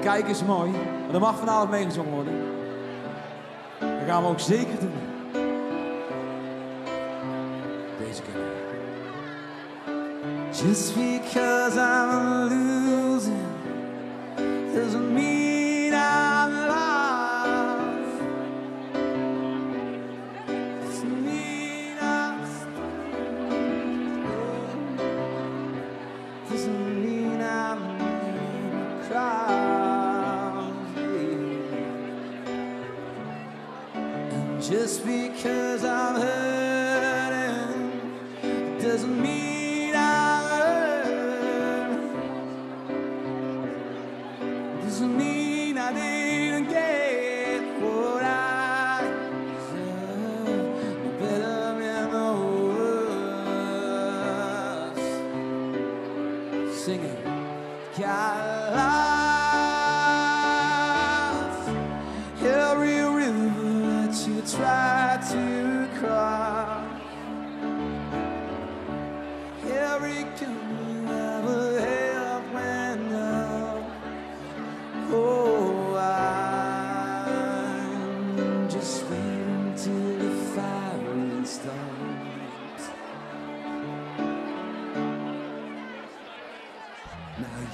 Kijk is mooi. Maar dat mag vanavond meegezongen worden. Dat gaan we ook zeker doen. Deze keer. Just because I'm. Just because I'm hurting doesn't mean I learn. Doesn't mean I didn't get what I deserve. Better than the worst. Singing, God.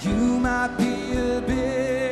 You might be a bit